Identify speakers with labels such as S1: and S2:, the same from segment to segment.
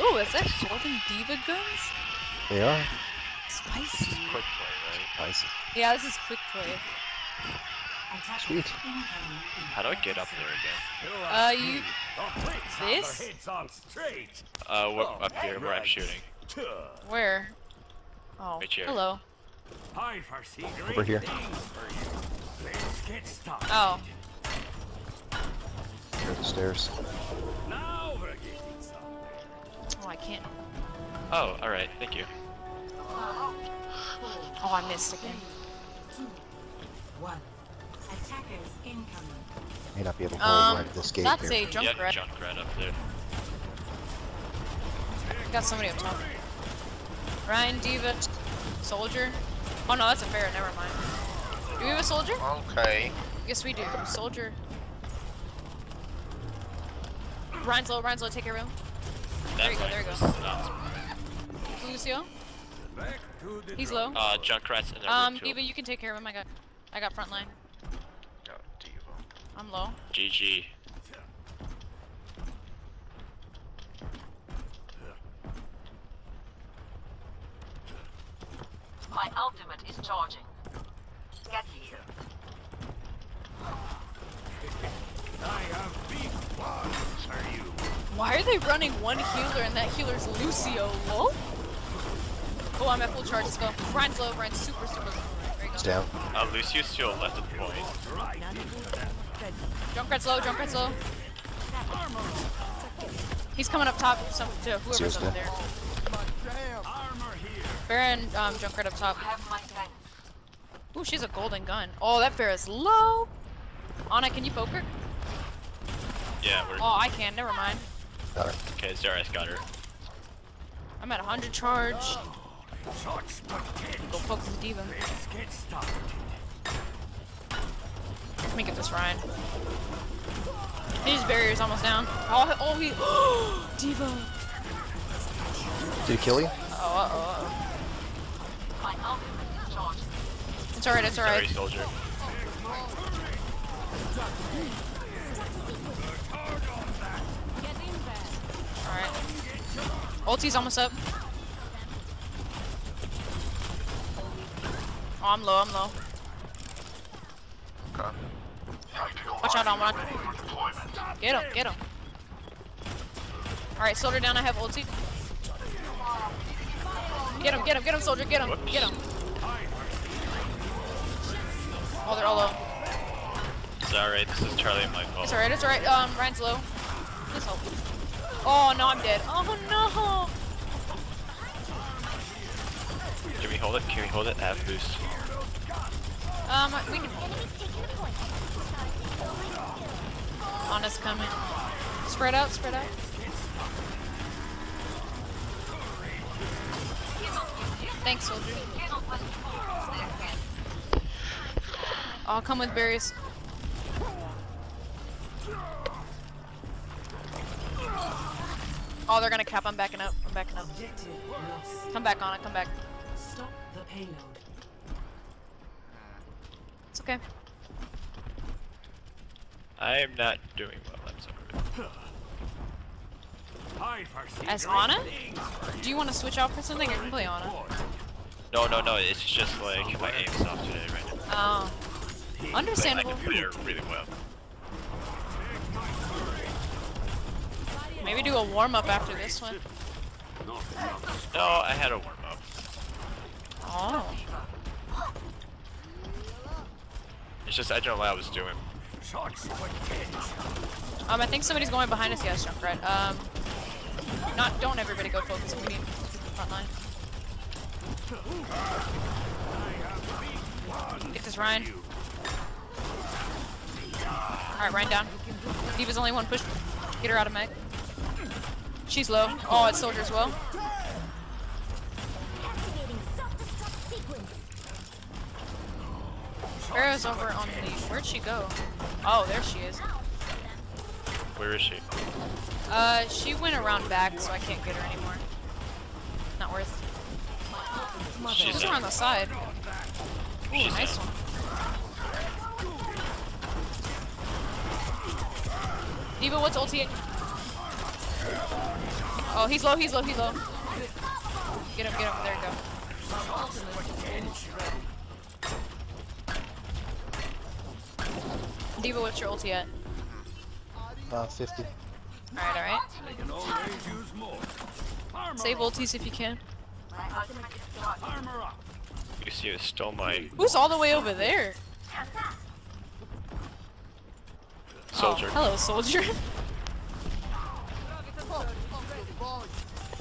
S1: Ooh, is that Sword and Diva guns?
S2: They are.
S1: Spicy.
S3: Quick play, right?
S2: Spicy.
S1: Yeah, this is quick play.
S2: Sweet.
S3: How do I get up there again?
S1: Uh, you.
S4: This?
S1: This?
S4: on straight.
S3: Uh, wh- up here where I'm shooting.
S1: Where? Oh,
S3: Right here.
S1: hello.
S4: I foresee great
S2: Over here.
S4: for you. Let's get started.
S1: Oh,
S2: Here are the stairs.
S1: Can't.
S3: Oh, alright, thank you.
S1: Oh, I missed again.
S5: One. Attackers incoming.
S2: May not be able to hold
S1: Um,
S2: right this gate
S1: that's
S2: here.
S1: a junk
S3: yeah,
S1: rat.
S3: Junkrat up there.
S1: Got somebody up top. Ryan, Diva, soldier. Oh no, that's a ferret, Never mind. Do we have a soldier?
S6: Okay.
S1: Yes, we do. Soldier. Ryan's low. Ryan's low. Take care of him. There you go, there you go.
S3: was nuts.
S1: Lucio.
S4: Back to the
S1: He's low.
S3: Uh, Junkrat's in there.
S1: Um,
S3: too.
S1: Diva, you can take care of him. I got, I got front line.
S6: Oh, Diva.
S1: I'm low.
S3: GG.
S5: My ultimate is charging. Get here.
S4: I have big plans for you.
S1: Why are they running one healer and that healer's Lucio? Lol. Oh, I'm at full charge. Let's go. Ryan's low. Ryan's super, super low. There
S2: It's down.
S3: Uh, Lucio's still left at the point.
S4: Right into that.
S1: Junkrat's low. Junkrat's low. He's coming up top. Some to whoever's
S2: Lucio's
S1: up there. Baron, um, Junkrat up top.
S5: Have my thanks.
S1: Ooh, she's a golden gun. Oh, that fair is low. Ana, can you poke her?
S3: Yeah, we're
S1: Oh, I can. Never mind.
S2: Got her.
S3: okay. Zarya's got her.
S1: I'm at 100 charge. Go poke this diva.
S4: Let's get started.
S1: Let me get this Ryan. His barrier's almost down. Oh, oh he. diva.
S2: Did he kill you?
S1: Oh, uh oh, uh oh.
S5: My ultimate.
S1: It's alright, it's
S3: Sorry,
S1: alright.
S3: soldier.
S1: Alright. Ulti's almost up. Oh, I'm low, I'm low.
S6: Okay.
S1: Watch out, on one. Get him, get him. Alright, soldier down, I have ulti. Get him, get him, get him, soldier, get him, get him. Oh, they're all low.
S3: It's alright. This is Charlie and Michael.
S1: It's alright, it's alright. Um, Ryan's low. Please help. Oh, no, I'm dead. Oh, no.
S3: Can we hold it? Can we hold it? Have boost.
S1: Um, we can hold it. Coming. Spread out, spread out. Thanks, soldier. I'll come with berries. Oh, they're gonna cap. I'm backing up. I'm backing up.
S5: Objective lost.
S1: Come back on it. Come back.
S5: Stop the payload.
S1: It's okay.
S3: I am not doing well. I'm sorry.
S4: I
S1: As
S4: great
S1: Ana?
S4: things for you.
S1: Do you want to switch out for something? I can play Ana.
S3: No, no, no. It's just like my aim's off today right now.
S1: Oh.
S3: But I
S1: Understandable.
S3: can play her really well.
S1: Maybe do a warm up after this one.
S3: No, I had a warm up.
S1: Oh.
S3: It's just I don't know what I was doing.
S1: Um, I think somebody's going behind us. Yes, Junkrat. Um, not. Don't everybody go focus. We need front line. Get this Ryan. All right, Ryan down. Diva's only one push. Get her out of meg. She's low. Oh, it's soldier as well. Arrow's over on the. Where'd she go? Oh, there she is.
S3: Where is she?
S1: Uh, she went around back, so I can't get her anymore. Not worth.
S3: She's
S1: She's on the side. Ooh,
S3: She's
S1: nice
S3: out.
S1: one. Diva, what's ulti? Oh, he's low, he's low, he's low. Get him, get him. There you go. Diva, what's your ulti at?
S2: Uh, 50.
S1: Alright, alright.
S4: I can always use more. Armor
S1: Save ultis if you can.
S5: My ultimate is charging.
S4: Armor up.
S3: Lucio stole my
S1: Who's all the way over there?
S3: soldier.
S1: Oh, hello, soldier.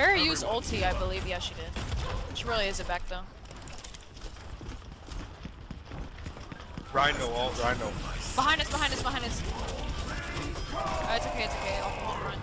S1: Barry used ulti, I believe. Yeah, she did. She really is a back though.
S7: Rhino, all Rhino.
S1: Behind us, behind us, behind us. Oh, it's okay, it's okay. I'll, I'll run.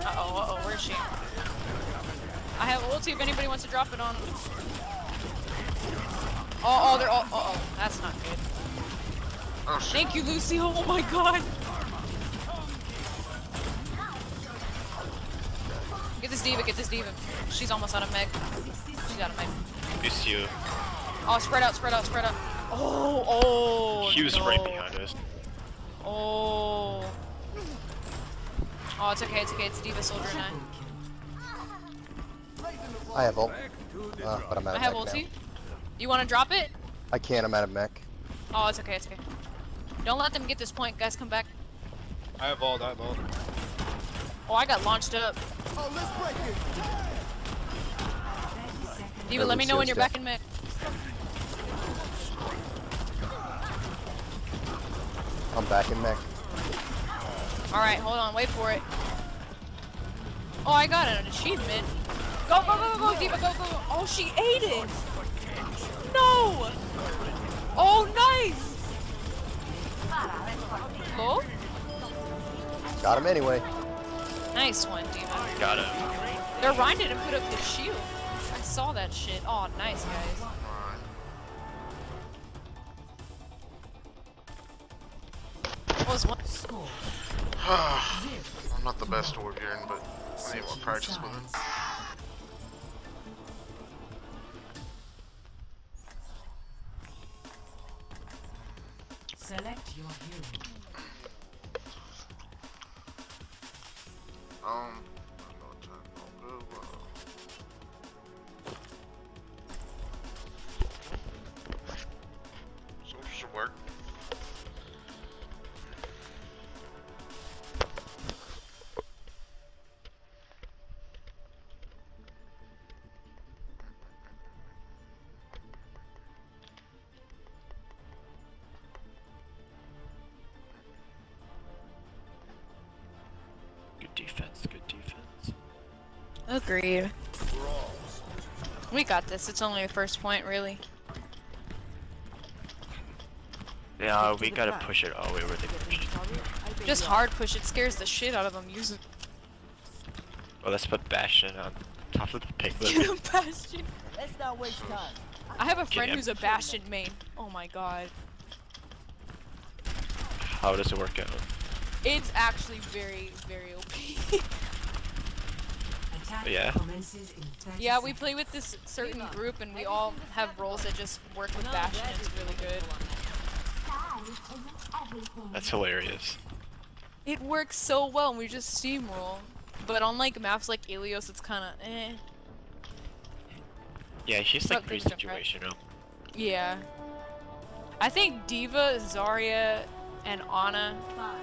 S1: Uh oh, uh oh, where's she? I have ulti if anybody wants to drop it on. Oh, oh, they're all. Uh oh, that's not good.
S6: Oh.
S1: Thank you, Lucy. Oh my god. Get this diva, get this diva. She's almost out of meg. She's out of meg.
S3: Lucio.
S1: Oh, spread out, spread out, spread out. Oh, oh.
S3: He was
S1: no.
S3: right behind us.
S1: Oh. Oh, it's okay, it's okay. It's Diva Soldier 9.
S2: I have ult,
S4: Back to the
S2: uh, but I'm out
S1: I have
S2: mech
S1: ulti.
S2: now.
S1: You want to drop it?
S2: I can't, I'm out of mech.
S1: Oh, it's okay, it's okay. Don't let them get this point, guys. Come back.
S7: I have all that ult.
S1: Oh, I got launched up. oh let's break Diva,
S2: Or
S1: let me know when you're
S2: dead.
S1: back in mech.
S2: I'm back in mech.
S1: Alright, hold on, wait for it. Oh, I got an achievement. Go, go, go, go, go, Diva, go, go, go. Oh, she ate it! No! Oh, nice! Go?
S2: Got him anyway.
S1: Nice one, Diva.
S3: Got him.
S1: They're Ryan didn't put up the shield. I saw that shit. Oh, nice, guys. What was one?
S6: I'm not the best Torbjorn, but I need more practice with him. Work.
S3: Good defense. Good defense.
S1: Agreed. We got this. It's only a first point, really.
S3: Yeah, we gotta push it all the way where they pushed.
S1: Just hard push. It scares the shit out of them. Use it.
S3: Well, let's put Bastion on top of the
S1: Get him Bastion.
S8: Let's not waste time.
S1: I have a friend who's a Bastion main. Oh my god.
S3: How does it work out?
S1: It's actually very, very OP.
S3: Yeah.
S9: commences in 30
S1: yeah, we play with this certain group and we all have roles that just work with Bastion. It's really good.
S3: That's hilarious.
S1: It works so well and we just steamroll. But on like maps like Ilios, it's kind of eh.
S3: Yeah, she's like pretty situational.
S1: Yeah. I think Diva, Zarya, and Ana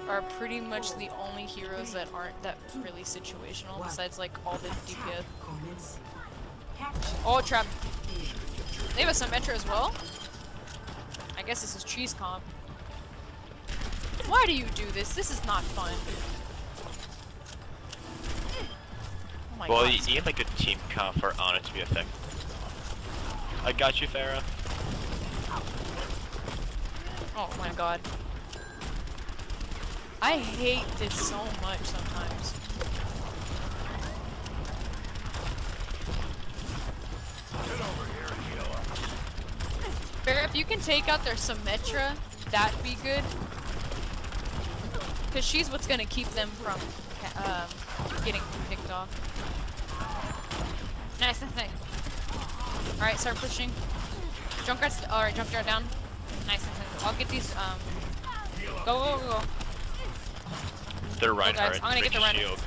S1: are pretty much the only heroes that aren't that really situational besides like all the DPS. Oh, trap. They have a Symmetra as well? I guess this is cheese comp. Why do you do this? This is not fun. Hmm. Oh my
S3: well,
S1: god.
S3: you need like a good team comp for Ana to be effective. I got you, Pharah.
S1: Oh my god. I hate this so much sometimes. Fair, if you can take out their Symmetra, that'd be good. Cause she's what's gonna keep them from um, getting picked off. Nice, nice, nice. Alright, start pushing. Junkrat's, alright, Junkrat down. Nice, nice, nice. I'll get these, um, Go, go, go, go.
S3: Their
S1: guys,
S3: Reinhardt
S1: I'm gonna get the
S3: breaks shield.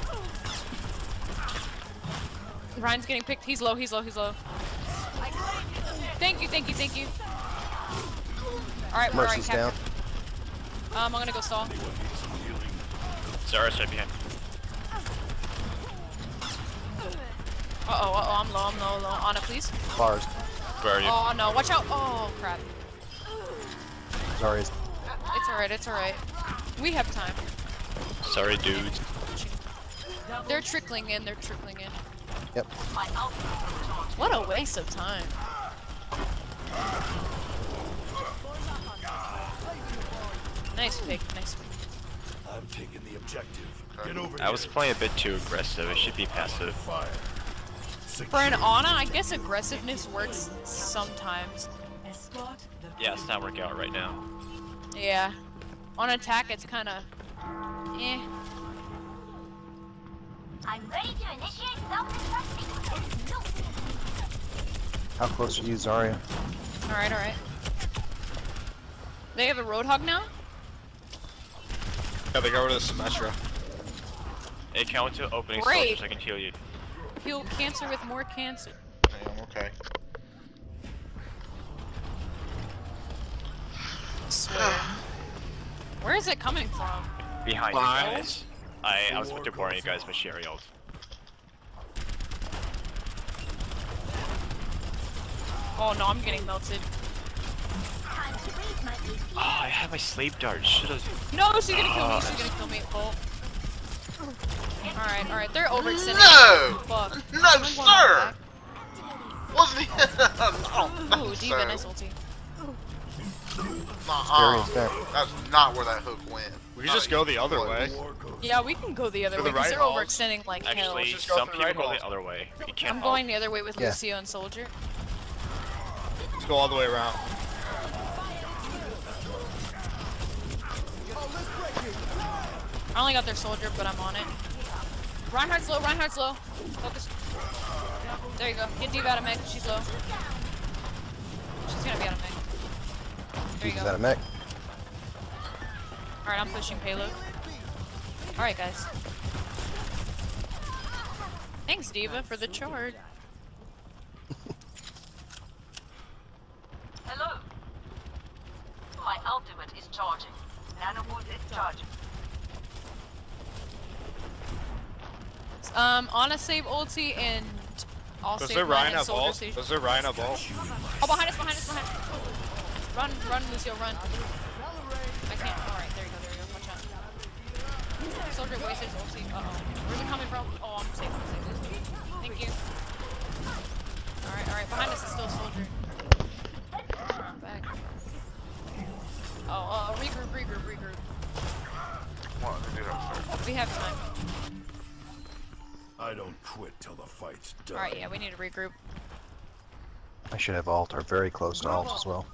S1: Ryan's getting picked. He's low, he's low, he's low. Thank you, thank you, thank you. Alright, we're alright,
S2: down.
S1: Captain. Um, I'm gonna go stall.
S3: Zarya's right behind.
S1: Uh oh, uh oh, I'm low, I'm low, low. Ana, please.
S2: Bars.
S3: Where are you?
S1: Oh no, watch out. Oh crap.
S2: Sorry.
S1: It's alright, it's alright. We have time.
S3: Sorry, dudes.
S1: They're trickling in, they're trickling in.
S2: Yep.
S5: My ultimate is charging.
S1: What a waste of time. Nice pick, nice pick.
S4: I'm taking the objective. Get over
S3: I was playing a bit too aggressive. It should be passive.
S1: For an Ana, I guess aggressiveness works sometimes.
S3: Yeah, it's not working out right now.
S1: Yeah. On attack, it's kind of. Eh.
S5: I'm ready to initiate self-destruct sequence.
S2: How close are you, Zarya?
S1: Alright, alright. They have a Roadhog now?
S7: Yeah, they got rid of the Symmetra.
S3: Hey, count to opening
S1: Great.
S3: soldiers. I can heal you.
S1: Heal cancer with more cancer.
S7: Damn, okay.
S1: swear. Where is it coming from?
S3: Behind you
S7: Behind.
S3: guys. I, I was about to warn you guys, but she already ult.
S1: Oh no, I'm getting melted.
S5: Time to raise my
S3: Oh, I had my sleep dart. Should've.
S1: No, she's gonna kill me. She's gonna kill me uh. at full. Alright, alright. They're overextending.
S6: No!
S1: Fuck.
S6: No,
S1: Someone go on
S6: sir!
S1: back.
S6: Wasn't he? oh, no,
S1: Ooh,
S6: sir.
S1: Diva, nice ulti.
S6: Nuh-uh.
S2: Scary.
S6: That's not where that hook went.
S7: We can just go the other way.
S1: Yeah, we can go the other
S7: To
S1: way
S7: the
S1: because
S7: right
S1: they're
S7: walls.
S1: overextending like hell.
S3: Actually,
S7: just go
S3: some
S7: through
S3: people
S7: right
S3: go
S7: walls.
S3: the other way. You can't.
S1: I'm
S3: ult.
S1: going the other way with
S2: Yeah.
S1: Lucio and Soldier.
S7: Let's go all the way around.
S1: I only got their Soldier, but I'm on it. Reinhardt's low, Reinhardt's low. Focus. There you go. Get Diva out of mech. She's low. She's gonna be out of mech. There you
S2: Is
S1: go.
S2: that a mech?
S1: Alright, I'm pushing payload. Alright, guys. Thanks, Diva, for the charge.
S5: Hello. My ultimate is charging. Nanobot is charging.
S1: Um, Ana save ulti and I'll
S7: Does
S1: save
S7: Ryan have ult?
S1: save-
S7: Does their Ryan have ult?
S1: Oh, behind us, behind us, behind us. Run, run, Lucio, run. I can't. Alright, there you go, there you go. Watch out. Soldier wasted his ulti. Uh oh. Where's it coming from? Oh, I'm safe, I'm safe. Thank you. Alright, alright. Behind us is still a soldier. Back. Oh, uh, regroup, regroup, regroup.
S6: What? They do have to-
S1: We have time.
S4: I don't quit till the fight's done.
S1: Alright, yeah, we need to regroup.
S2: I should have alt or very close to alt as well.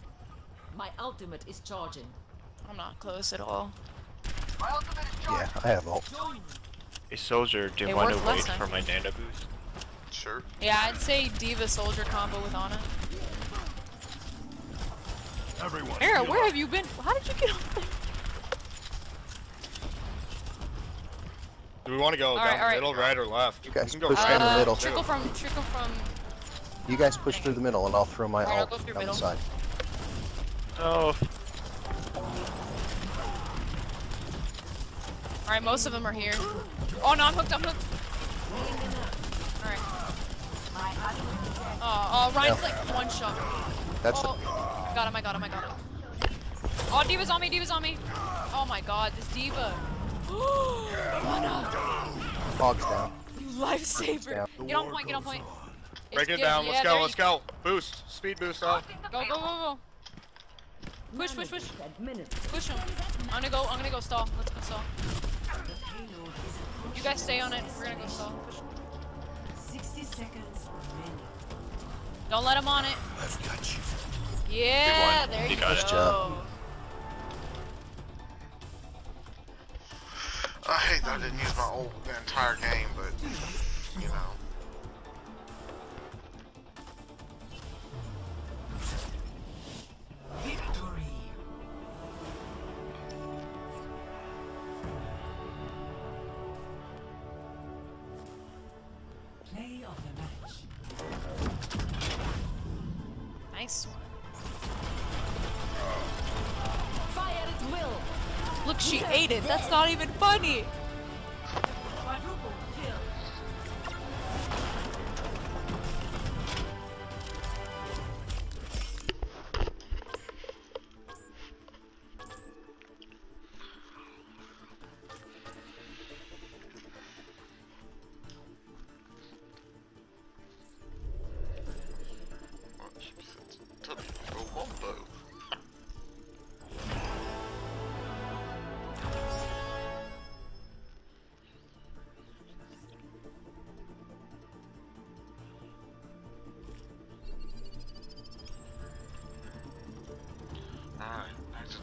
S9: My ultimate is charging.
S1: I'm not close at all.
S5: My ultimate is charging.
S2: Yeah, I have alt.
S3: A soldier, do you
S1: It
S3: want to wait
S1: time.
S3: for my nano boost?
S6: Sure.
S1: Yeah, I'd say Diva Soldier combo with Ana.
S4: Everyone.
S1: Era, where
S4: up.
S1: have you been? How did you get up
S7: Do we want to go
S1: Alright,
S7: down the
S1: alright.
S7: middle, right, or left?
S2: You guys
S7: can go
S2: push
S7: right
S2: down the
S1: Uh,
S2: middle.
S1: Trickle from, trickle from.
S2: You guys push through the middle and I'll throw my
S1: Alright, I'll
S2: alt
S1: go through
S2: down the side.
S3: Oh,
S1: Alright, most of them are here. Oh no, I'm hooked, I'm hooked. Alright. Oh, oh, Ryan's like one shot.
S2: That's
S1: Oh, I got him, I got him, I got him. Oh, Diva's on me, Diva's on me. Oh my god, this Diva. Ana,
S2: fog's down.
S1: you lifesaver.
S2: down.
S1: Get on point, get on point.
S7: Break
S1: It's
S7: it down. Let's
S1: yeah,
S7: go. Let's
S1: you-
S7: go. Boost. Speed boost up.
S1: Go, go, go, go. Push, push, push. Push him. I'm gonna go, I'm gonna go stall. Let's go stall. You guys stay on it. We're gonna go stall. Push.
S9: 60 seconds remaining.
S1: Don't let him on it.
S4: I've got you.
S1: Yeah, there
S3: You
S1: you, go.
S3: it.
S2: job.
S6: I hate that I didn't use my ult the entire game, but you know.
S1: Look, she ate it. That's not even funny.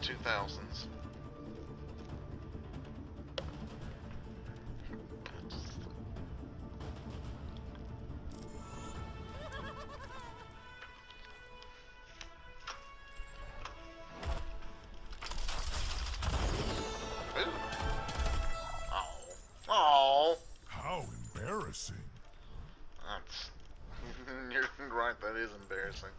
S6: 2000s. Oh. Oh.
S4: How embarrassing.
S6: That's. You're right, that is embarrassing.